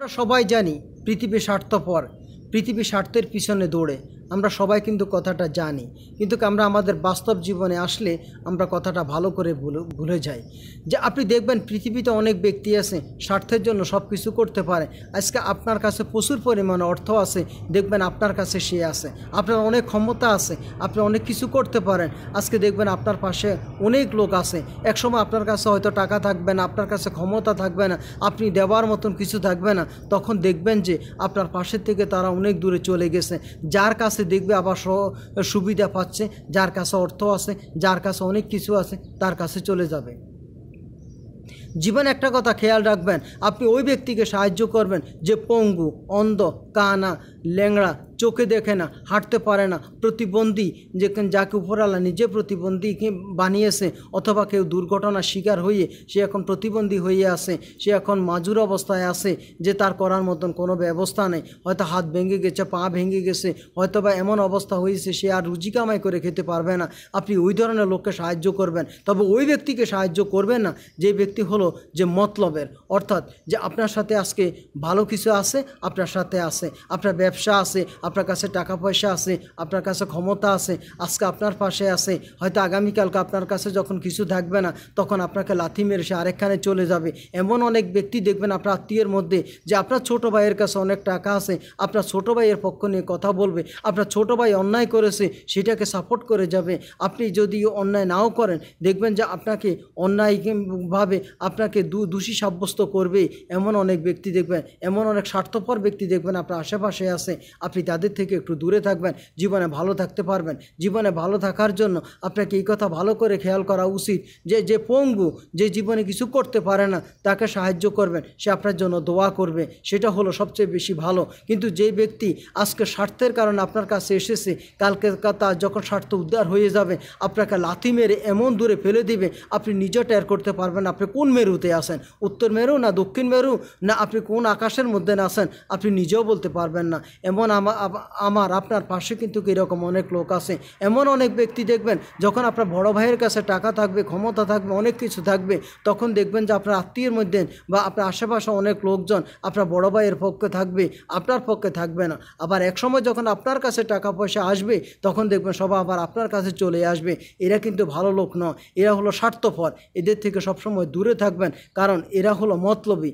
আমরা সবাই জানি পৃথিবী স্বার্থপর পৃথিবী স্বার্থের পিছনে দৌড়ে। আমরা সবাই কিন্তু কথাটা জানি। কিন্তু আমরা আমাদের বাস্তব জীবনে আসলে আমরা কথাটা ভালো করে ভুলে যাই? যে আপনি দেখবেন পৃথিবীতে অনেক ব্যক্তি আছে, স্বার্থের জন্য সব কিছু করতে পারে। আজকে আপনার কাছে প্রচুর পরিমাণে অর্থ আছে, দেখবেন আপনার কাছে সে আছে। আপনার অনেক ক্ষমতা আছে, আপনি অনেক কিছু করতে পারেন। আজকে দেখবেন আপনার পাশে অনেক লোক আছে। একসময় আপনার কাছে হয়তো টাকা থাকবে না, আপনার কাছে ক্ষমতা থাকবে না, আপনি দেওয়ার মতন কিছু থাকবে না। তখন দেখবেন যে আপনার পাশের থেকে তারা অনেক দূরে চলে গেছে। যার কাছে দেখবে আবার সুবিধা পাচ্ছে, যার কাছে অর্থ আছে, যার কাছে অনেক কিছু আছে, তার কাছে চলে যাবে। জীবন একটা কথা খেয়াল রাখবেন, আপনি ওই ব্যক্তিকে সাহায্য করবেন যে পঙ্গু, অন্ধ, কানা, ল্যাংড়া চোখে দেখে না, হাঁটতে পারে না। প্রতিবন্ধী যে যাকে উপরালা নিজে প্রতিবন্ধী বানিয়েছে অথবা কেউ দুর্ঘটনার শিকার হয়ে সে এখন প্রতিবন্ধী হয়ে আছে, সে এখন মাজুর অবস্থায় আছে যে তার করার মতন কোনো ব্যবস্থা নেই। হয়তো হাত ভেঙে গেছে, পা ভেঙে গেছে হয়তো বা এমন অবস্থা হয়েছে সে আর রুজি কামাই করে খেতে পারবে না। আপনি ওই ধরনের লোককে সাহায্য করবেন। তবে ওই ব্যক্তিকে সাহায্য করবেন না, যে ব্যক্তি হলো যে মতলবের। অর্থাৎ যে আপনার সাথে আজকে ভালো কিছু আছে, আপনার সাথে আছে, আপনার ব্যবসা আছে আপনার কাছে টাকা পয়সা আছে, আপনার কাছে ক্ষমতা আছে, আজকে আপনার পাশে আছে, হয়তো আগামীকালকে আপনার কাছে যখন কিছু থাকবে না, তখন আপনাকে লাথি মেরে সে আরেকখানে চলে যাবে। এমন অনেক ব্যক্তি দেখবেন আপনার আত্মীয়ের মধ্যে যে আপনার ছোট ভাইয়ের কাছে অনেক টাকা আছে, আপনার ছোট ভাইয়ের পক্ষ নিয়ে কথা বলবে, আপনার ছোট ভাই অন্যায় করেছে, সেটাকে সাপোর্ট করে যাবে। আপনি যদি অন্যায় নাও করেন, দেখবেন যে আপনাকে অন্যায়ভাবে আপনাকে দু, দোষী সাব্যস্ত করবে। এমন অনেক ব্যক্তি দেখবেন, এমন অনেক স্বার্থপর ব্যক্তি দেখবেন আপনার আশেপাশে আছে। আপনি তাদের থেকে একটু দূরে থাকবেন, জীবনে ভালো থাকতে পারবেন। জীবনে ভালো থাকার জন্য আপনাকে এই কথা ভালো করে খেয়াল করা উচিত যে যে পঙ্গু যে জীবনে কিছু করতে পারে না, তাকে সাহায্য করবেন, সে আপনার জন্য দোয়া করবে, সেটা হলো সবচেয়ে বেশি ভালো। কিন্তু যে ব্যক্তি আজকে স্বার্থের কারণে আপনার কাছে এসেছে, কালকে তার যখন স্বার্থ উদ্ধার হয়ে যাবে, আপনাকে লাথি মেরে এমন দূরে ফেলে দিবে, আপনি নিজে টের করতে পারবেন আপনি কোন মেরুতে আছেন, উত্তর মেরু না দক্ষিণ মেরু, না আপনি কোন আকাশের মধ্যে না আছেন, আপনি নিজেও বলতে পারবেন না। এমন আমার, আপনার পাশে কিন্তু এরকম অনেক লোক আছে। এমন অনেক ব্যক্তি দেখবেন, যখন আপনার বড় ভাইয়ের কাছে টাকা থাকবে, ক্ষমতা থাকবে, অনেক কিছু থাকবে, তখন দেখবেন যে আপনার আত্মীয়ের মধ্যে বা আপনার আশেপাশে অনেক লোকজন আপনার বড় ভাইয়ের পক্ষে থাকবে, আপনার পক্ষে থাকবে না। আবার এক সময় যখন আপনার কাছে টাকা পয়সা আসবে, তখন দেখবেন সবাই আবার আপনার কাছে চলে আসবে। এরা কিন্তু ভালো লোক নয়, এরা হলো স্বার্থপর, এদের থেকে সবসময় দূরে থাকবেন, কারণ এরা হলো মতলবী।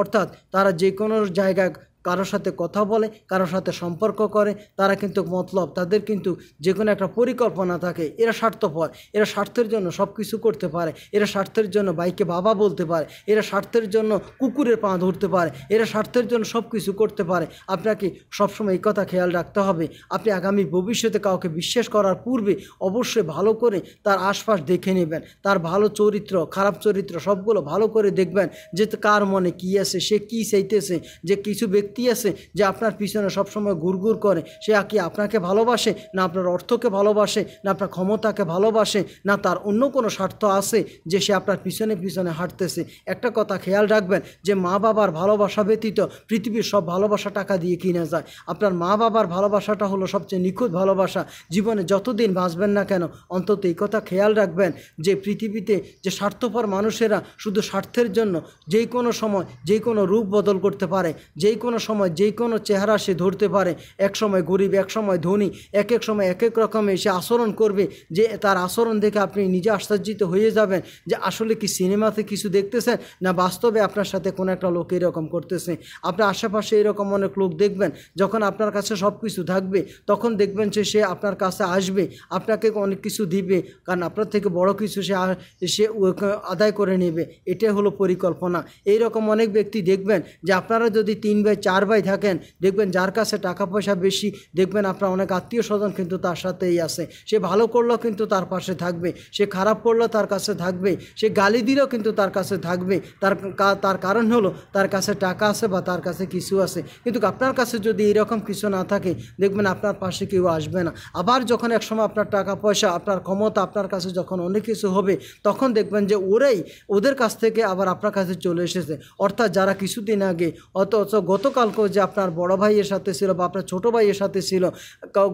অর্থাৎ তারা যে কোনো জায়গায় কারোর সাথে কথা বলে, কারোর সাথে সম্পর্ক করে, তারা কিন্তু মতলব, তাদের কিন্তু যে কোনো একটা পরিকল্পনা থাকে। এরা স্বার্থপর, এরা স্বার্থের জন্য সব কিছু করতে পারে, এরা স্বার্থের জন্য বাইকে বাবা বলতে পারে, এরা স্বার্থের জন্য কুকুরের পা ধরতে পারে, এরা স্বার্থের জন্য সব কিছু করতে পারে। আপনাকে সবসময় এই কথা খেয়াল রাখতে হবে। আপনি আগামী ভবিষ্যতে কাউকে বিশ্বাস করার পূর্বে অবশ্যই ভালো করে তার আশপাশ দেখে নেবেন। তার ভালো চরিত্র, খারাপ চরিত্র সবগুলো ভালো করে দেখবেন যে কার মনে কি আছে, সে কি চাইতেছে, যে কিছু ব্যক্তি আছে যে আপনার পিছনে সবসময় ঘুরঘুর করে, সে কি আপনাকে ভালোবাসে? না আপনার অর্থকে ভালোবাসে? না আপনার ক্ষমতাকে ভালোবাসে? না তার অন্য কোনো স্বার্থ আছে যে সে আপনার পিছনে পিছনে হাঁটতেছে? একটা কথা খেয়াল রাখবেন যে মা বাবার ভালোবাসা ব্যতীত পৃথিবীর সব ভালোবাসা টাকা দিয়ে কিনে যায়। আপনার মা বাবার ভালোবাসাটা হলো সবচেয়ে নিখুঁত ভালোবাসা। জীবনে যতদিন বাঁচবেন না কেন, অন্তত এই কথা খেয়াল রাখবেন যে পৃথিবীতে যে স্বার্থপর মানুষেরা শুধু স্বার্থের জন্য যেই কোনো সময় যেই কোনো রূপ বদল করতে পারে যেই কোনো সময় যে কোনো চেহারা সে ধরতে পারে। এক সময় গরিব, এক সময় ধনী, এক এক সময় এক এক রকমের সে আচরণ করবে যে তার আচরণ দেখে আপনি নিজে আশ্চর্যিত হয়ে যাবেন যে আসলে কি সিনেমাতে কিছু দেখতেছেন না বাস্তবে আপনার সাথে কোনো একটা লোক এরকম করতেছে। আপনার আশেপাশে এরকম অনেক লোক দেখবেন, যখন আপনার কাছে সব কিছু থাকবে, তখন দেখবেন যে সে আপনার কাছে আসবে, আপনাকে অনেক কিছু দিবে, কারণ আপনার থেকে বড় কিছু সে সে আদায় করে নেবে। এটাই হলো পরিকল্পনা। এই রকম অনেক ব্যক্তি দেখবেন যে আপনারা যদি তিন ভাই চার ভাই থাকেন, দেখবেন যার কাছে টাকা পয়সা বেশি, দেখবেন আপনার অনেক আত্মীয় স্বজন কিন্তু তার সাথেই আছে। সে ভালো করলেও কিন্তু তার পাশে থাকবে, সে খারাপ করলেও তার কাছে থাকবে, সে গালি দিলেও কিন্তু তার কাছে থাকবে। তার তার কারণ হলো তার কাছে টাকা আছে বা তার কাছে কিছু আছে। কিন্তু আপনার কাছে যদি এরকম কিছু না থাকে, দেখবেন আপনার পাশে কেউ আসবে না। আবার যখন একসময় আপনার টাকা পয়সা আপনার ক্ষমতা আপনার কাছে যখন অনেক কিছু হবে, তখন দেখবেন যে ওরাই ওদের কাছ থেকে আবার আপনার কাছে চলে এসেছে। অর্থাৎ যারা কিছুদিন আগে অত অত গতকাল গতকালকেও যে আপনার বড় ভাইয়ের সাথে ছিল বা আপনার ছোট ভাইয়ের সাথে ছিল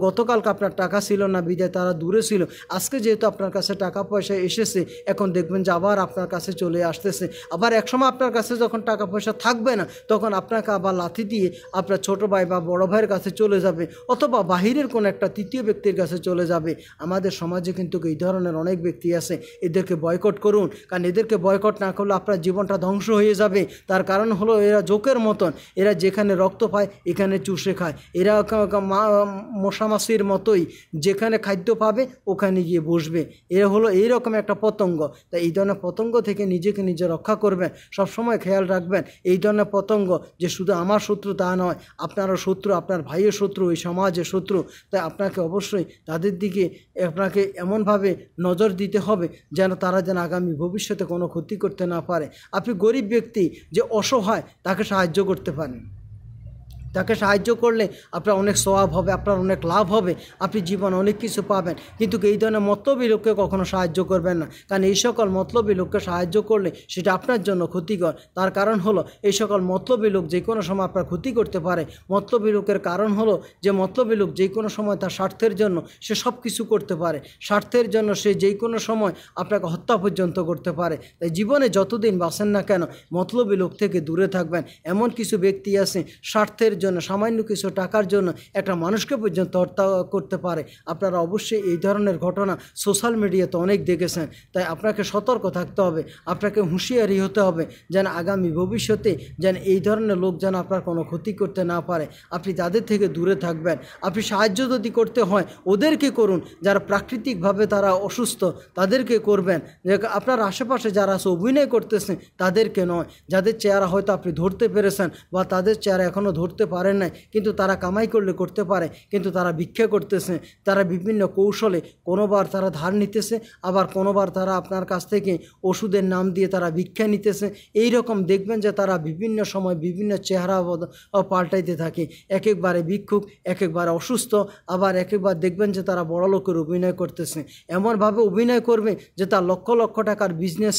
গতকালকে আপনার টাকা ছিল না, বিদায় তারা দূরে ছিল। আজকে যেহেতু আপনার কাছে টাকা পয়সা এসেছে, এখন দেখবেন যে আবার আপনার কাছে চলে আসতেছে। আবার একসময় আপনার কাছে যখন টাকা পয়সা থাকবে না, তখন আপনাকে আবার লাথি দিয়ে আপনার ছোট ভাই বা বড় ভাইয়ের কাছে চলে যাবে, অথবা বাহিরের কোনো একটা তৃতীয় ব্যক্তির কাছে চলে যাবে। আমাদের সমাজে কিন্তু এই ধরনের অনেক ব্যক্তি আছে, এদেরকে বয়কট করুন। কারণ এদেরকে বয়কট না করলে আপনার জীবনটা ধ্বংস হয়ে যাবে। তার কারণ হলো এরা জোকের মতন। এরা যেখানে রক্ত পায়, এখানে চুষে খায়। এরা কা- কা- মা- মতোই। যেখানে খাদ্য পাবে, ওখানে গিয়ে বসবে। এরা হলো এইরকম একটা পতঙ্গ। তাই এই ধরনের পতঙ্গ থেকে নিজেকে নিজে রক্ষা করবেন। সবসময় খেয়াল রাখবেন, এই ধরনের পতঙ্গ যে শুধু আমার শত্রু তা নয়, আপনারও শত্রু, আপনার ভাইয়ের শত্রু, এই সমাজের শত্রু তাই আপনাকে অবশ্যই তাদের দিকে, আপনাকে এমনভাবে নজর দিতে হবে যেন তারা যেন আগামী ভবিষ্যতে কোনো ক্ষতি করতে না পারে। আপনি গরিব ব্যক্তি যে অসহায়, তাকে সাহায্য করতে পারেন। তাকে সাহায্য করলে আপনার অনেক স্বভাব হবে, আপনার অনেক লাভ হবে, আপনি জীবন অনেক কিছু পাবেন। কিন্তু এই ধরনের মতলবী লোককে কখনো সাহায্য করবেন না। কারণ এই সকল মতলবী লোককে সাহায্য করলে সেটা আপনার জন্য ক্ষতিকর। তার কারণ হলো, এই সকল মতলবী লোক যে কোনো সময় আপনার ক্ষতি করতে পারে। মতলবী লোকের কারণ হলো যে, মতলবী লোক যে কোনো সময় তার স্বার্থের জন্য সে সব কিছু করতে পারে। স্বার্থের জন্য সে যে কোনো সময় আপনাকে হত্যা পর্যন্ত করতে পারে। তাই জীবনে যতদিন বাঁচেন না কেন, মতলবী লোক থেকে দূরে থাকবেন। এমন কিছু ব্যক্তি আছে, স্বার্থের জন্য সামান্য কিছু টাকার জন্য একটা মানুষকে পর্যন্ত হত্যা করতে পারে। আপনারা অবশ্যই এই ধরনের ঘটনা সোশ্যাল মিডিয়াতে অনেক দেখেছেন। তাই আপনাকে সতর্ক থাকতে হবে, আপনাকে হুঁশিয়ারি হতে হবে যেন আগামী ভবিষ্যতে যেন এই ধরনের লোক যেন আপনার কোনো ক্ষতি করতে না পারে। আপনি তাদের থেকে দূরে থাকবেন, আপনি সাহায্য যদি করতে হয়, ওদেরকে করুন। যারা প্রাকৃতিকভাবে তারা অসুস্থ, তাদেরকে করবেন। যে আপনার আশেপাশে যারা আছে, অভিনয় করতেছেন, তাদেরকে নয়। যাদের চেহারা হয়তো আপনি ধরতে পেরেছেন বা তাদের চেহারা এখনও ধরতে পারেন নাই। কিন্তু তারা কামাই করলে করতে পারে, কিন্তু তারা ভিক্ষা করতেছে। তারা বিভিন্ন কৌশলে কোনোবার তারা ধার নিতেছে, আবার কোনোবার তারা আপনার কাছ থেকে ওষুধের নাম দিয়ে তারা ভিক্ষা নিতেছে। এই রকম দেখবেন যে তারা বিভিন্ন সময় বিভিন্ন চেহারা পাল্টাইতে থাকে। এক একবারে ভিক্ষুক, এক একবারে অসুস্থ, আবার এক একবার দেখবেন যে তারা বড় লোকের অভিনয় করতেছে। এমনভাবে অভিনয় করবে যে তার লক্ষ লক্ষ টাকার বিজনেস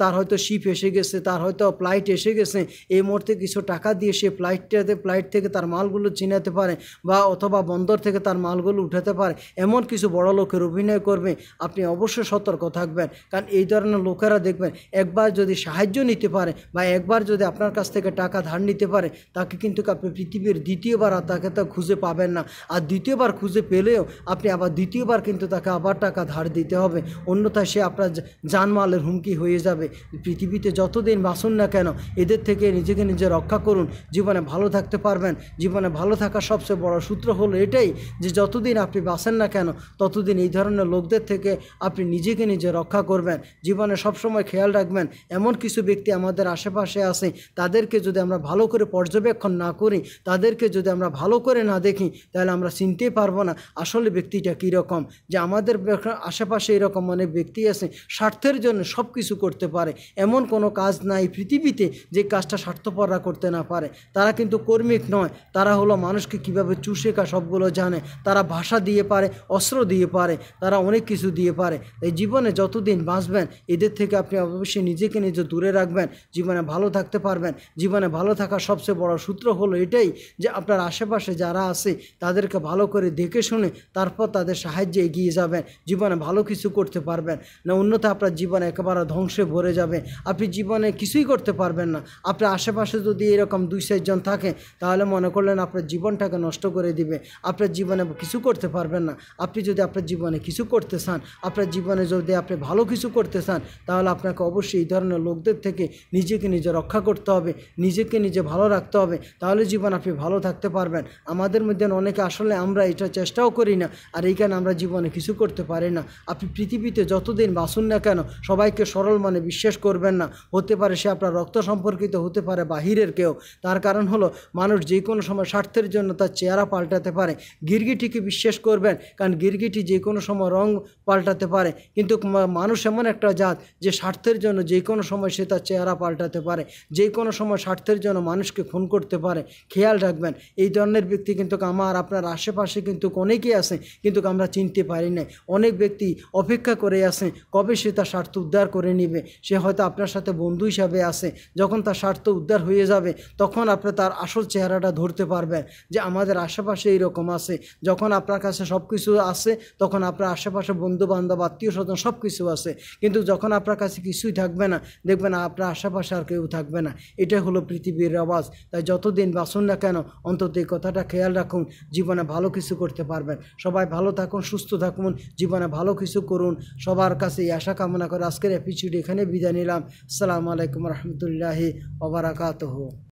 তার হয়তো শিপ এসে গেছে, তার হয়তো ফ্লাইট এসে গেছে। এই মুহূর্তে কিছু টাকা দিয়ে সে ফ্লাইটটাতে ফ্লাইট থেকে তার মালগুলো চিনাতে পারে বা অথবা বন্দর থেকে তার মালগুলো উঠাতে পারে, এমন কিছু বড় লোকের অভিনয় করবে। আপনি অবশ্যই সতর্ক থাকবেন, কারণ এই ধরনের লোকেরা দেখবেন একবার যদি সাহায্য নিতে পারে বা একবার যদি আপনার কাছ থেকে টাকা ধার নিতে পারে, তাকে কিন্তু আপনি পৃথিবীর দ্বিতীয়বার আর তাকে তো খুঁজে পাবেন না। আর দ্বিতীয়বার খুঁজে পেলেও আপনি আবার দ্বিতীয়বার কিন্তু তাকে আবার টাকা ধার দিতে হবে। অন্যথায় সে আপনার জানমালের হুমকি হয়ে যাবে। পৃথিবীতে যতদিন বাসুন না কেন, এদের থেকে নিজেকে নিজে রক্ষা করুন। জীবনে ভালো থাকতে পারবেন। জীবনে ভালো থাকার সবচেয়ে বড় সূত্র হলো এটাই যে যতদিন আপনি বাঁচেন না কেন, ততদিন এই ধরনের লোকদের থেকে আপনি নিজেকে নিজে রক্ষা করবেন। জীবনে সবসময় খেয়াল রাখবেন, এমন কিছু ব্যক্তি আমাদের আশেপাশে আছে, তাদেরকে যদি আমরা ভালো করে পর্যবেক্ষণ না করি, তাদেরকে যদি আমরা ভালো করে না দেখি, তাহলে আমরা চিনতেই পারব না আসলে ব্যক্তিটা কীরকম। যে আমাদের আশেপাশে এরকম অনেক ব্যক্তি আছে, স্বার্থের জন্য সব কিছু করতে পারে। এমন কোনো কাজ নাই পৃথিবীতে যে কাজটা স্বার্থপররা করতে না পারে। তারা কিন্তু কর্মিক নয়। তারা হলো মানুষকে কীভাবে চুষে কা সবগুলো জানে। তারা ভাষা দিয়ে পারে, অস্ত্র দিয়ে পারে, তারা অনেক কিছু দিয়ে পারে। এই জীবনে যতদিন বাঁচবেন, এদের থেকে আপনি অবশ্যই নিজেকে নিজে দূরে রাখবেন, জীবনে ভালো থাকতে পারবেন। জীবনে ভালো থাকার সবচেয়ে বড় সূত্র হলো এটাই যে আপনার আশেপাশে যারা আছে, তাদেরকে ভালো করে দেখে শুনে তারপর তাদের সাহায্যে এগিয়ে যাবেন। জীবনে ভালো কিছু করতে পারবেন না অন্যথা আপনার জীবনে একেবারে ধ্বংসে ভরে যাবে। আপনি জীবনে কিছুই করতে পারবেন না। আপনার আশেপাশে যদি এরকম দুই চারজন থাকে তাহলে মনে করলেন আপনার জীবনটাকে নষ্ট করে দিবে। আপনার জীবনে কিছু করতে পারবেন না। আপনি যদি আপনার জীবনে কিছু করতে চান, আপনার জীবনে যদি আপনি ভালো কিছু করতে চান, তাহলে আপনাকে অবশ্যই এই ধরনের লোকদের থেকে নিজেকে নিজে রক্ষা করতে হবে, নিজেকে নিজে ভালো রাখতে হবে। তাহলে জীবন আপনি ভালো থাকতে পারবেন। আমাদের মধ্যে অনেকে আসলে আমরা এটা চেষ্টাও করি না, আর এইখানে আমরা জীবনে কিছু করতে পারি না। আপনি পৃথিবীতে যতদিন বাসুন না কেন, সবাইকে সরল মানে বিশ্বাস করবেন না। হতে পারে সে আপনার রক্ত সম্পর্কিত, হতে পারে বাহিরের কেউ। তার কারণ হলো মানুষ যে কোনো সময় স্বার্থের জন্য তার চেহারা পাল্টাতে পারে। গিরগিটিকে বিশ্বাস করবেন, কারণ গিরগিটি যে কোনো সময় রং পাল্টাতে পারে। কিন্তু মানুষ এমন একটা জাত যে স্বার্থের জন্য যে কোনো সময় সে তার চেহারা পাল্টাতে পারে। যে কোনো সময় স্বার্থের জন্য মানুষকে খুন করতে পারে। খেয়াল রাখবেন, এই ধরনের ব্যক্তি কিন্তু আমার, আপনার আশেপাশে কিন্তু অনেকেই আছে, কিন্তু আমরা চিনতে পারি না অনেক ব্যক্তি অপেক্ষা করে আছে, কবে সে তার স্বার্থ উদ্ধার করে নিবে? সে হয়তো আপনার সাথে বন্ধু হিসাবে আছে। যখন তার স্বার্থ উদ্ধার হয়ে যাবে, তখন আপনার তার আসল চেহারাটা ধরতে পারবেন যে আমাদের আশেপাশে এইরকম আছে। যখন আপনার কাছে সব কিছু আছে, তখন আপনার আশেপাশে বন্ধু বান্ধব আত্মীয় স্বজন সব কিছু আছে। কিন্তু যখন আপনার কাছে কিছুই থাকবে না, দেখবেন আপনার আশেপাশে আর কেউ থাকবে না। এটাই হলো পৃথিবীর আওয়াজ তাই যতদিন বাঁচুন না কেন, অন্তত এই কথাটা খেয়াল রাখুন, জীবনে ভালো কিছু করতে পারবেন। সবাই ভালো থাকুন, সুস্থ থাকুন, জীবনে ভালো কিছু করুন। সবার কাছে এই আশা কামনা করে আজকের এপিসোড এখানে বিদায় নিলাম। আসসালামু আলাইকুম রহমতুল্লাহি ওবরাকাতহ